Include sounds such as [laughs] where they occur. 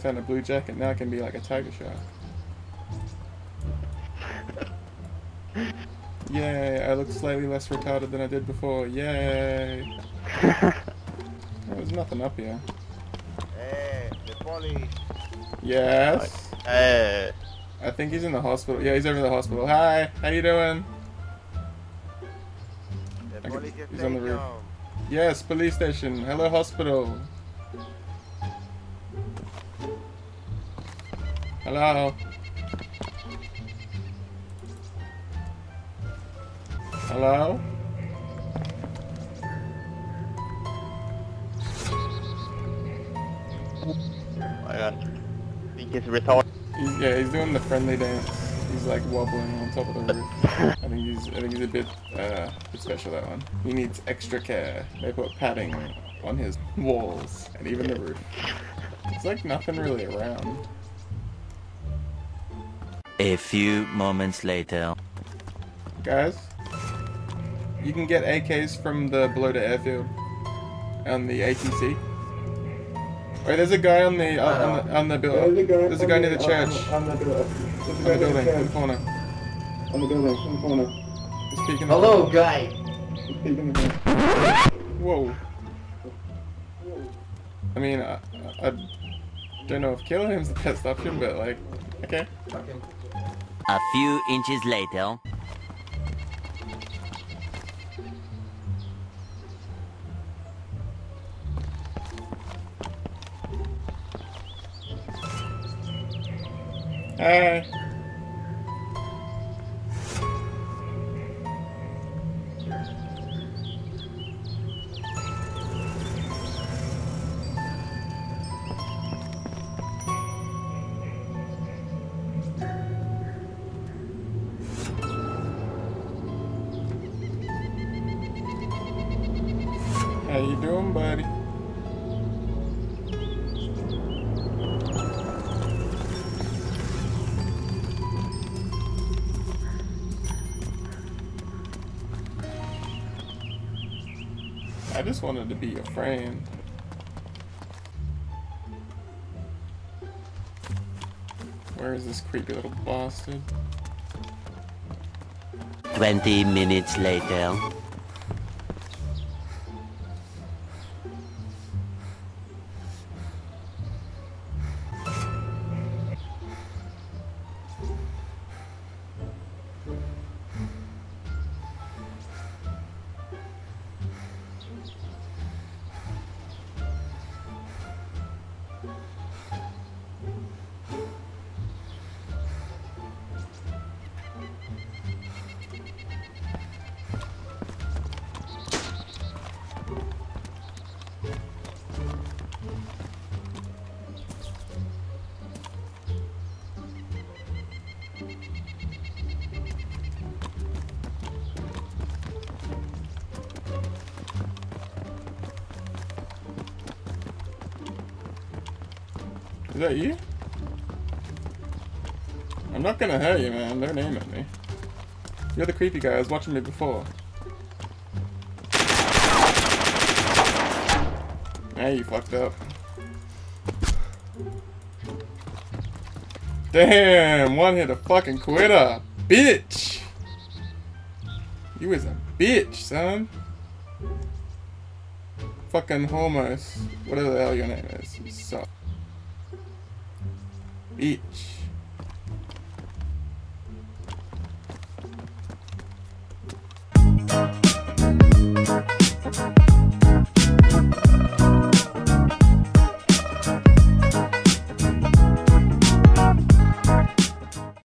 Found a blue jacket. Now I can be like a tiger shark. Yay, I look slightly less retarded than I did before. Yay. There's nothing up here. Hey, the police. Yes. Hey. I think he's in the hospital. Yeah, he's over in the hospital. Hi, how you doing? The police he's on the roof. station. Yes, police station. Hello, hospital. Hello. Hello? My god. think he's retarded. He's, yeah, he's doing the friendly dance. He's like wobbling on top of the roof. [laughs] I think he's, I think he's a bit, uh, bit special that one. He needs extra care. They put padding on his walls and even the roof. It's like nothing really around. A few moments later. Guys, you can get AKs from the below the airfield on the ATC. Wait, there's a guy on the uh, on the on the building. There's a guy near the church. On the, On the building, in the corner. on the building, in the corner. He's peeking. Hello, guy. He's peeking. Whoa. I mean, I, I don't know if killing him's the best option, but like, okay. A few inches later. Hi. How you doing, buddy? I just wanted to be your friend. Where is this creepy little bastard? 20 minutes later. Is that you? I'm not gonna hurt you, man. Don't aim at me. You're the creepy guy. I was watching me before. Now you fucked up. Damn, one hit a fucking quitter. Bitch! You is a bitch, son. Fucking homos. Whatever the hell your name is. You suck. Bitch.